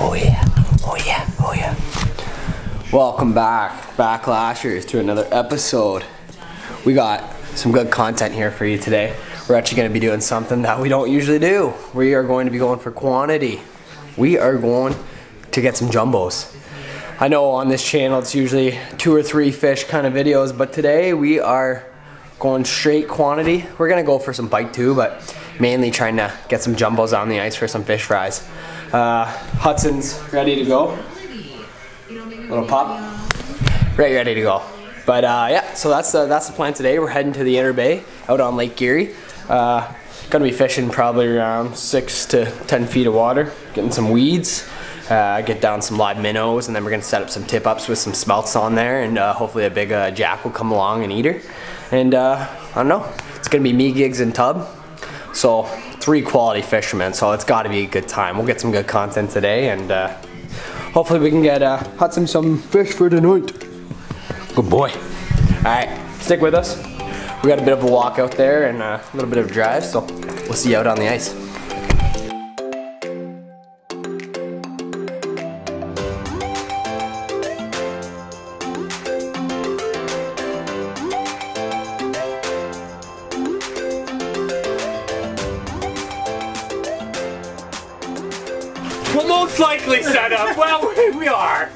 Oh yeah. Oh yeah. Oh yeah. Welcome back, Backlashers, to another episode. We got some good content here for you today. We're actually going to be doing something that we don't usually do. We are going to be going for quantity. We are going to get some jumbos. I know on this channel it's usually two or three fish kind of videos, but today we are going straight quantity. We're gonna go for some bite too, but mainly trying to get some jumbos on the ice for some fish fries. Uh, Hudson's ready to go. Little pop. Right, ready to go. But uh, yeah, so that's the, that's the plan today. We're heading to the Inner Bay out on Lake Erie. Uh, gonna be fishing probably around six to 10 feet of water, getting some weeds. Uh, get down some live minnows and then we're gonna set up some tip ups with some smelts on there and uh, hopefully a big uh, jack will come along and eat her. And uh, I don't know, it's gonna be me, Gigs, and Tub. So three quality fishermen, so it's gotta be a good time. We'll get some good content today and uh, hopefully we can get uh, Hudson some fish for tonight. Good boy. All right, stick with us. We got a bit of a walk out there and uh, a little bit of a drive, so we'll see you out on the ice. Well, most likely set up. Well, we- are.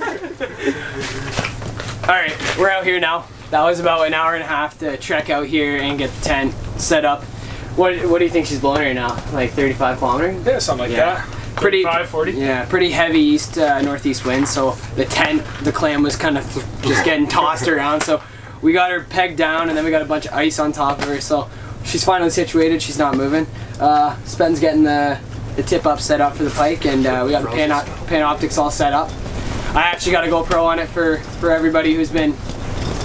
All right, we're out here now. That was about an hour and a half to trek out here and get the tent set up. What What do you think she's blowing right now? Like 35 kilometers? Yeah, something like Yeah. that. Pretty 35, 40. Yeah, pretty heavy east uh, northeast wind. So the tent, the clam was kind of just getting tossed around. So we got her pegged down, and then we got a bunch of ice on top of her. So she's finally situated. She's not moving. Uh, Spen's getting the the tip up set up for the pike, and uh, we got the pan, Panoptix all set up. I actually got a GoPro on it for for everybody who's been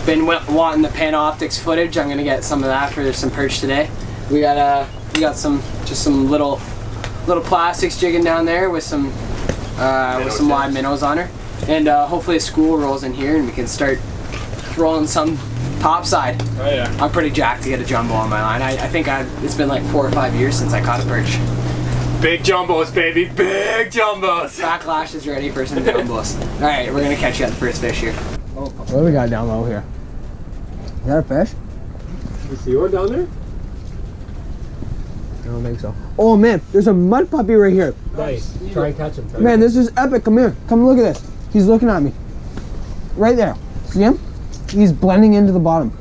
been wa- wanting the Panoptix footage. I'm gonna get some of that for some perch today. We got uh we got some just some little little plastics jigging down there with some uh, with some live minnows on her, and uh, hopefully a school rolls in here and we can start throwing some topside. Oh yeah. I'm pretty jacked to get a jumbo on my line. I, I think I it's been like four or five years since I caught a perch. Big jumbos, baby. Big jumbos. Backlash is ready for some jumbos. All right, we're gonna catch you at the first fish here. Oh. What do we got down low here? Is that a fish? You see one down there? I don't think so. Oh man, there's a mud puppy right here. Nice. Try and catch him. Try Man, this is epic. Come here. Come look at this. He's looking at me. Right there. See him? He's blending into the bottom.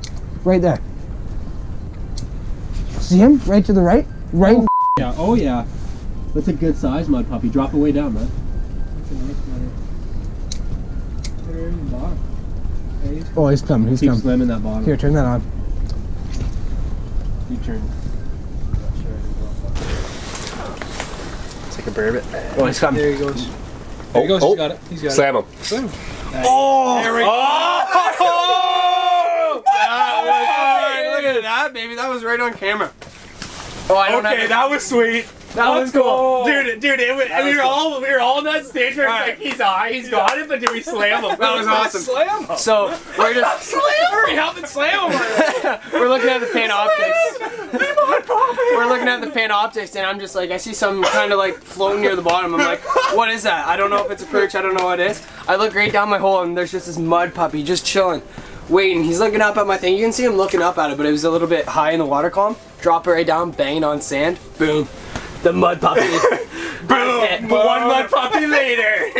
Right there. See him? Right to the right? Right. Oh, yeah, oh yeah. That's a good size mud puppy. Drop it way down, man. Oh, he's coming. He's Keep coming. slamming that bottom. Here, turn that on. You turn. Take a bourbon. Oh, he's coming. There he goes. There he goes. oh. He's got it. He's got Slam him. it. Oh! There we go. Oh! That was Look at that, baby. That was right on camera. Oh, I don't Okay, have that was sweet. That was cool. Dude, dude, it was, we were all we were all in that stage where it's Alright. like he's uh, he's got it, but do we slam him? That was awesome. Slam him. So we're just Slam him. Hurry, help and slam him. we're looking at the Panoptix. We're looking at the Panoptix, and I'm just like, I see something kind of like floating near the bottom. I'm like, what is that? I don't know if it's a perch. I don't know what it is. I look right down my hole, and there's just this mud puppy just chilling, waiting. He's looking up at my thing. You can see him looking up at it, but it was a little bit high in the water column. Drop it right down, banging on sand. Boom. The mud puppy. Boom. One mud puppy later.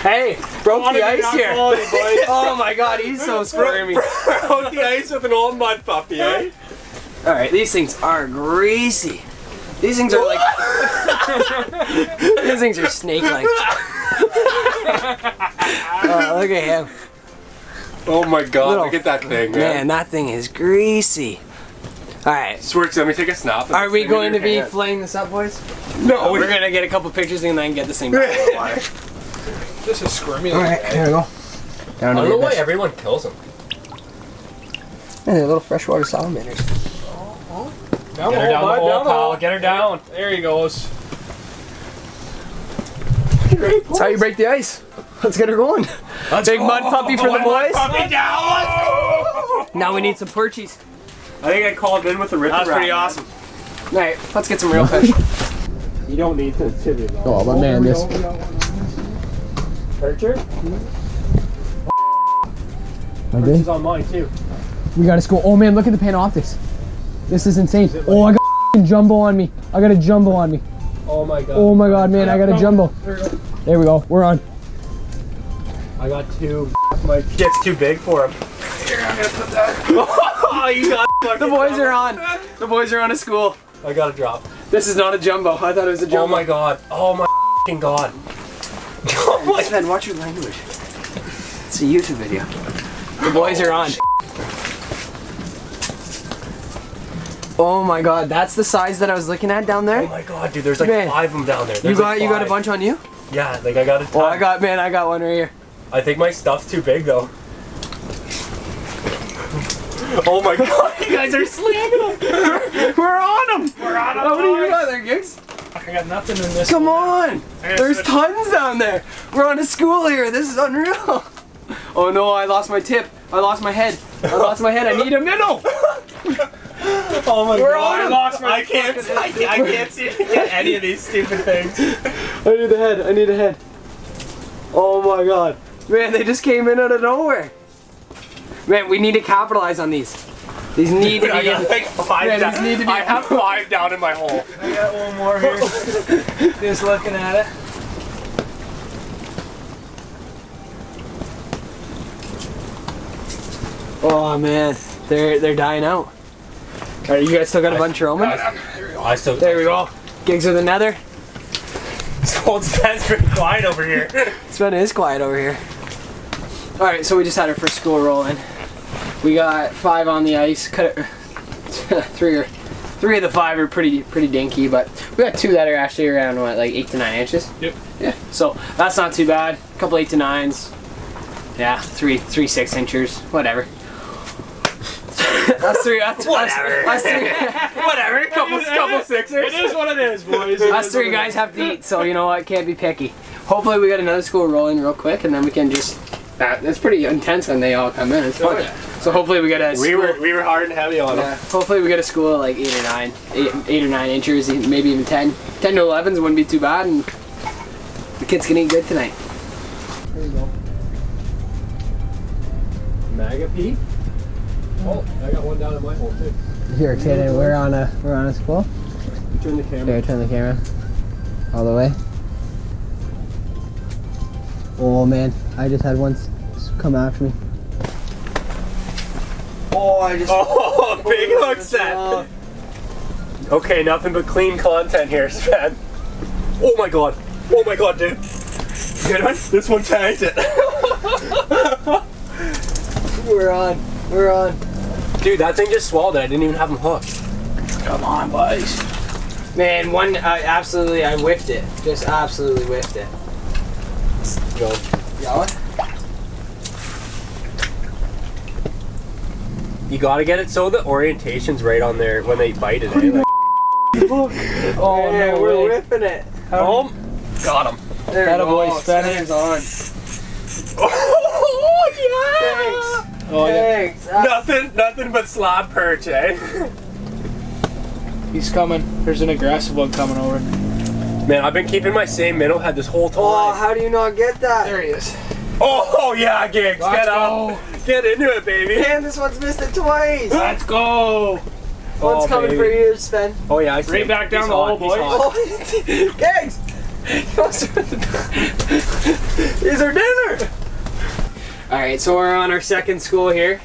hey, broke the ice here. quality. Oh my god, he's so squirmy. Broke the ice with an old mud puppy, eh? All right, these things are greasy. These things are like. these things are snake-like. Oh, look at him, Oh my god, Little- look at that thing, man. man. That thing is greasy. All right, Swerts, let me take a snap. are we going to be Yeah. flaying this up, boys? No, We're gonna get a couple pictures and then get this thing back in the water. This is squirmy. All right, here we go. Down I don't know why fish. everyone kills them. And they're little freshwater salamanders. Down Get her oh, down the hole, pal. Get her down. There he goes. That's how you break the ice. Let's get her going. Big mud puppy for the boys. Puppy down, let's go! Now we need some perchies. I think I called in with the rip That was around, pretty man. awesome. All right, let's get some real fish. You don't need to tibia though. Oh, but man, this. Percher? Like Percher's on mine too. We gotta school. Oh man, look at the Panoptix. This is insane. Oh, I got a jumbo on me. I got a jumbo on me. Oh my god. Oh my god, man, I got a jumbo. There we go. We're on. I got two. My shit's too big for him. Here, I'm gonna put that. oh, you got The boys are on. The boys are on a school. I got a drop. This is not a jumbo. I thought it was a jumbo. Oh my god. Oh my fucking god. Oh my Sven, watch your language. It's a YouTube video. The boys are on. Oh my god, that's the size that I was looking at down there. Oh my god, dude, there's like Man. five of them down there. You got like, you got a bunch on you? Yeah, like I got a ton. Oh, I got man, I got one right here. I think my stuff's too big though. Oh my god, you guys are slamming them! We're on them. We're on How oh, many you got there, Gigs? I got nothing in this. Come on. There's switch. tons down there. We're on a school here. This is unreal. Oh no, I lost my tip. I lost my head. I lost my head. I need a middle. Oh my We're god, on I 'em. lost my I can't, I, can't- I can't see get any of these stupid things. I need a head. I need a head. Oh my god. Man, they just came in out of nowhere. Man, we need to capitalize on these. These need to I be got like five Yeah, down. these need to be- I have five down in my hole. I got one more here. Just looking at it. Oh man, they're they're dying out. Alright, you guys still got a bunch of Romans? I still. There we go. Gigs with another. This whole stand's pretty quiet over here. Sven is quiet over here. Alright, so we just had our first school rolling. We got five on the ice. Cut it, three or three of the five are pretty pretty dinky, but we got two that are actually around what, like eight to nine inches. Yep. Yeah. So that's not too bad. A couple eight to nines. Yeah, three three six inchers. Whatever. that's three. That's, Whatever. That's, that's three. Whatever. Couple, couple sixers. It is what it is, boys. Us three guys have to eat, so you know what? Can't be picky. Hopefully, we got another school rolling real quick, and then we can just. That, that's pretty intense when they all come in. It's oh, fun. So hopefully we get a. We were we were hard and heavy on them. Hopefully we get a school at like eight or nine, eight, eight or nine inches, maybe even ten. Ten to elevens wouldn't be too bad, and the kids can eat good tonight. There you go. Maga P. Oh, I got one down in my hole too. Here, kid, we're on a we're on a school. Turn the camera. Here, turn the camera all the way. Oh man, I just had one s- s- come after me. Oh, I just. Oh, big hook set. Okay, nothing but clean content here, Sven. Oh my god. Oh my god, dude. Good one? This one tagged it. We're on. We're on. Dude, that thing just swallowed it. I didn't even have him hooked. Come on, boys. Man, one, I absolutely, I whiffed it. Just absolutely whiffed it. Go. Y'all? You gotta get it so the orientation's right on there when they bite it. eh? Like, Oh, Yeah, no we're way. whipping it. oh, got him. There Atta boy, Spencer. Spencer's on. Oh, yeah! Oh, yeah. Thanks. Nothing, nothing but slab perch, eh? He's coming. There's an aggressive one coming over. Man, I've been keeping my same minnow head this whole time. Oh, time. how do you not get that? There he is. Oh, oh yeah, gigs. Let's Get go. up. Get into it, baby. Man, this one's missed it twice. Let's go. One's Oh, coming baby. for you, Sven. Oh yeah, I see. Right him. back down He's the hole, he's boys. hot. Oh, Gags! These are dinner! Alright, so we're on our second school here.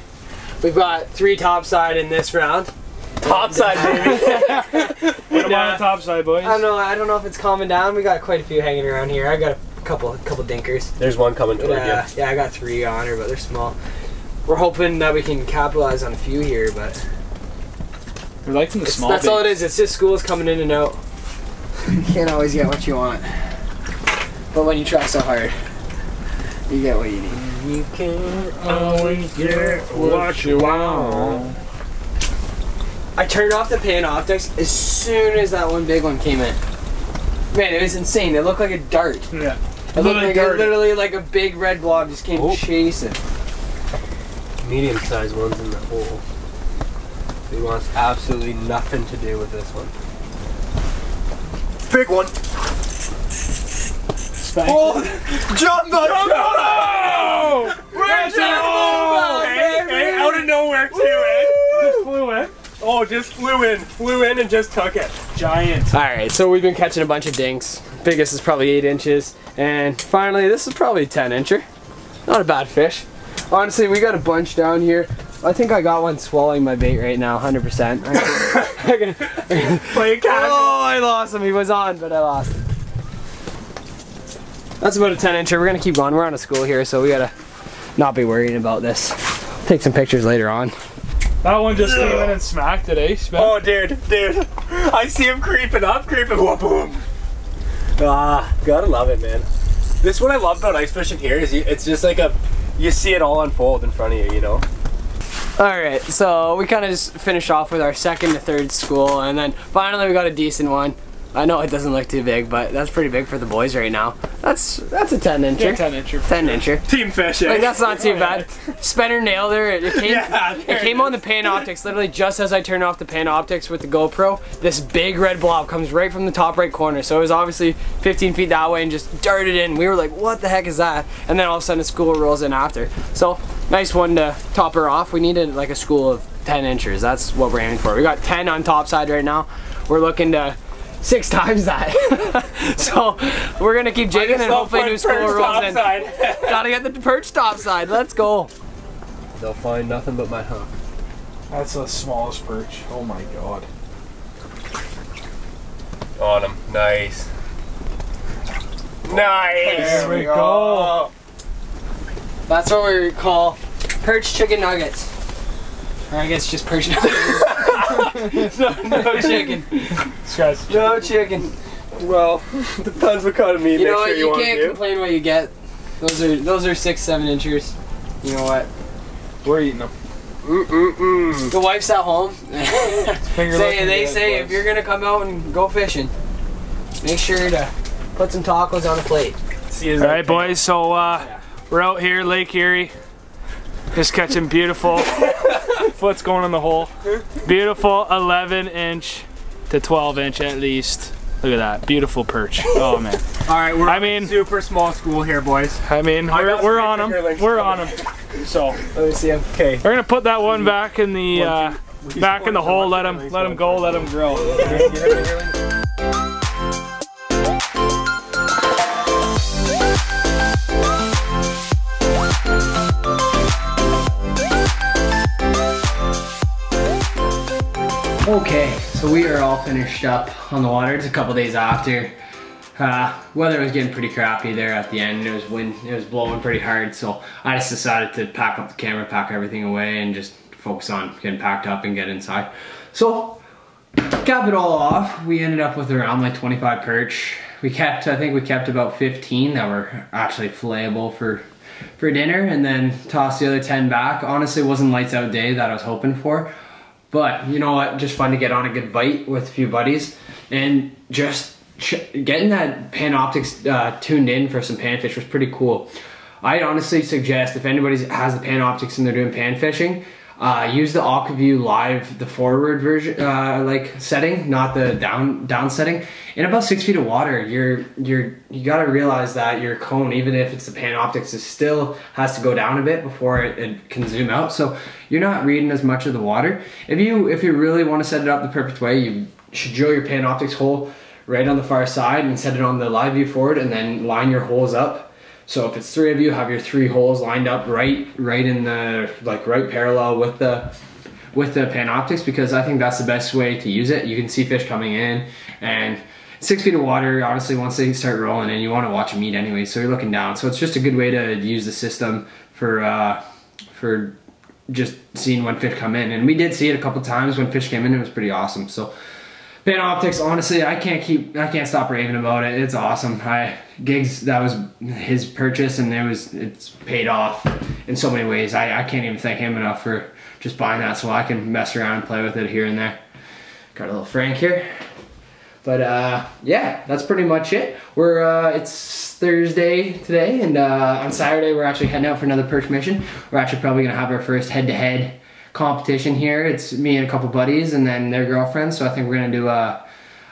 We've got three topside in this round. Topside, baby. Put him on the top side, boys. I don't know. I don't know if it's calming down. We got quite a few hanging around here. I got a couple, couple dinkers. There's one coming But, toward uh, yeah, I got three on her, but they're small. We're hoping that we can capitalize on a few here, but We're liking the it's- small that's all it is. It's just schools coming in and out. You can't always get what you want, but when you try so hard, you get what you need. you. You can Always get what you want. I turned off the Panoptix as soon as that one big one came in. Man, it was insane. It looked like a dart. Yeah. It looked Literally like darted. literally like a big red blob just came Oh. chasing. Medium-sized ones in the hole. He wants absolutely nothing to do with this one. Big one. Oh, jumbo! Jumbo! Where's Oh, Hey, hey, out of nowhere too, eh? Just flew in. Oh, just flew in, flew in and just took it. Giant. All right, so we've been catching a bunch of dinks. Biggest is probably eight inches, and finally, this is probably a 10 incher. Not a bad fish. Honestly, we got a bunch down here. I think I got one swallowing my bait right now, 100%. I can, Playing casual. oh, I lost him. He was on, but I lost him. That's about a 10 incher. We're gonna keep going. We're on a school here, so we gotta not be worrying about this. Take some pictures later on. That one just came in and smacked it, eh? Spen? Oh, dude, dude. I see him creeping up, creeping. Whoa, boom. Ah, gotta love it, man. This what I love about ice fishing here is it's just like a, you see it all unfold in front of you, you know. All right, so we kind of just finished off with our second to third school, and then finally we got a decent one. I know it doesn't look too big, but that's pretty big for the boys right now. That's that's a 10 incher. Yeah, 10 incher. 10 incher. Team fishing. Eh? Like that's not too oh, bad. Spinner nailed her. It came, Yeah, it came it on the Panoptix. Literally just as I turned off the Panoptix with the GoPro, this big red blob comes right from the top right corner. So it was obviously 15 feet that way and just darted in. We were like, what the heck is that? And then all of a sudden a school rolls in after. So nice one to top her off. We needed like a school of 10 inches. That's what we're aiming for. We got 10 on top side right now. We're looking to six times that. so we're gonna keep jigging and hopefully new school rolls in. Gotta get the perch top side. Let's go. They'll find nothing but my hook. That's the smallest perch. Oh my god. On him. Nice. Nice. There we go. That's what we call perch chicken nuggets. Or I guess just perch nuggets. no, no chicken. This guy's No chicken. Well, depends what kind of meat You know mixture what? you You can't complain what you get. Those are those are six, seven inchers. You know what? We're eating them. Mm-mm-mm. The wife's at home. Finger say they say boys. if you're gonna come out and go fishing, make sure to put some tacos on a plate. See, All right, boys. So uh, we're out here, Lake Erie, just catching beautiful. Foot's going in the hole. Beautiful 11 inch to 12 inch at least. Look at that, beautiful perch. Oh man. All right, we're I mean- super small school here, boys. I mean, we're, we're on them. We're on them. So Let me see him. Okay. we're gonna put that one back in the uh, back in the hole. Let him let him go. Let him grow. So we are all finished up on the water. It's a couple days after. Uh, weather was getting pretty crappy there at the end. It was wind, it was blowing pretty hard. So I just decided to pack up the camera, pack everything away, and just focus on getting packed up and get inside. So cap it all off. We ended up with around like 25 perch. We kept, I think we kept about 15 that were actually flayable for for dinner, and then tossed the other 10 back. Honestly, it wasn't lights out day that I was hoping for. But you know what? Just fun to get on a good bite with a few buddies and just getting that Panoptix uh, tuned in for some panfish was pretty cool. I'd honestly suggest if anybody has the Panoptix and they're doing pan fishing, uh, use the AquaView Live, the forward version, uh, like setting, not the down down setting. In about six feet of water, you're you're you gotta realize that your cone, even if it's the Panoptix, is still has to go down a bit before it, it can zoom out. So you're not reading as much of the water. If you if you really want to set it up the perfect way, you should drill your Panoptix hole right on the far side and set it on the live view forward, and then line your holes up so if it's three of you, have your three holes lined up right, right in the like right parallel with the with the Panoptix because I think that's the best way to use it. You can see fish coming in and six feet of water. Honestly, once they start rolling in, you want to watch them eat anyway. So you're looking down. So it's just a good way to use the system for uh, for just seeing when fish come in. And we did see it a couple times when fish came in. It was pretty awesome. So. Panoptix, honestly, I can't keep, I can't stop raving about it. It's awesome. I gigs that was his purchase, and it was, it's paid off in so many ways. I, I can't even thank him enough for just buying that, so I can mess around and play with it here and there. Got a little Frank here, but uh, yeah, that's pretty much it. We're uh, it's Thursday today, and uh, on Saturday we're actually heading out for another perch mission. We're actually probably gonna have our first head-to-head competition here. It's me and a couple buddies and then their girlfriends. So I think we're gonna do a,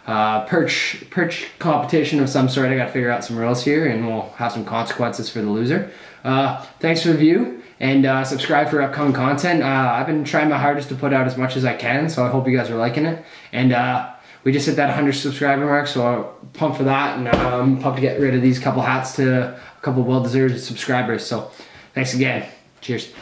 uh, perch perch competition of some sort. I got to figure out some rules here, and we'll have some consequences for the loser. Uh, thanks for the view, and uh, subscribe for upcoming content. Uh, I've been trying my hardest to put out as much as I can, so I hope you guys are liking it. And uh, we just hit that 100 subscriber mark, so I'm pumped for that, and I'm pumped to get rid of these couple hats to a couple well-deserved subscribers. So thanks again. Cheers.